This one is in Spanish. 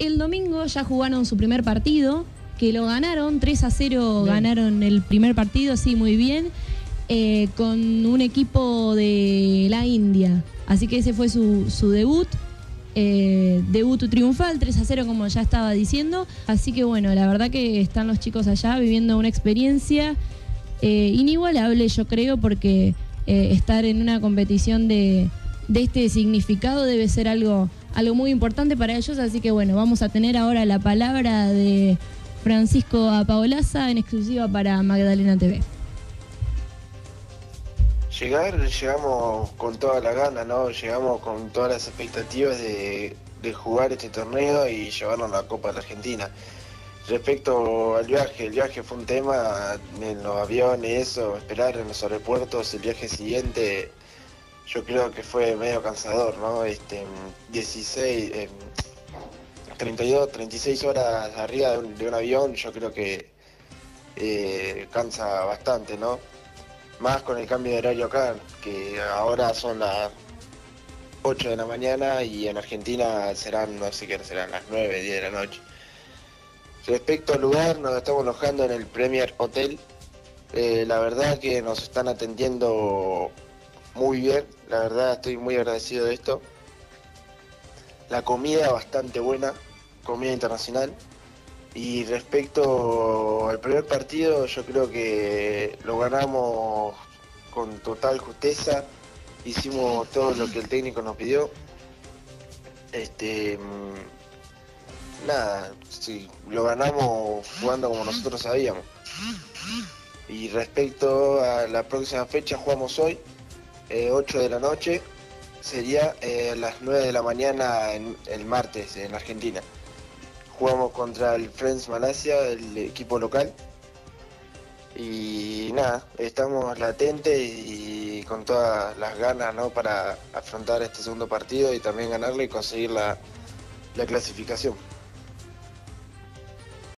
el domingo ya jugaron su primer partido, que lo ganaron, 3 a 0 ganaron el primer partido, sí, muy bien, eh, con un equipo de la India. Así que ese fue su, su debut. Eh, debut triunfal, 3 a 0 como ya estaba diciendo. Así que bueno, la verdad que están los chicos allá viviendo una experiencia eh, inigualable, yo creo, porque eh, estar en una competición de, de este significado debe ser algo, algo muy importante para ellos. Así que bueno, vamos a tener ahora la palabra de Francisco Apaolaza en exclusiva para Magdalena TV. Llegar, llegamos con toda la gana, ¿no? Llegamos con todas las expectativas de, jugar este torneo y llevarnos la Copa de la Argentina. Respecto al viaje, el viaje fue un tema en los aviones, eso, esperar en los aeropuertos, el viaje siguiente, yo creo que fue medio cansador, ¿no? Este, 16, eh, 32, 36 horas arriba de un, de un avión, yo creo que eh, cansa bastante, ¿no? Más con el cambio de horario acá, que ahora son las 8 de la mañana y en Argentina serán, no sé qué, serán las 9, 10 de la noche. Respecto al lugar, nos estamos alojando en el Premier Hotel. Eh, la verdad que nos están atendiendo muy bien, la verdad estoy muy agradecido de esto. La comida bastante buena, comida internacional. Y respecto al primer partido, yo creo que lo ganamos con total justeza. Hicimos todo lo que el técnico nos pidió. Este, mm, nada, sí, lo ganamos jugando como nosotros sabíamos. Y respecto a la próxima fecha, jugamos hoy, eh, 8 de la noche. Sería eh, las 9 de la mañana en- el martes en Argentina. Jugamos contra el Friends Malasia, el equipo local. Y nada, estamos latentes y con todas las ganas ¿no? para afrontar este segundo partido y también ganarlo y conseguir la, la clasificación.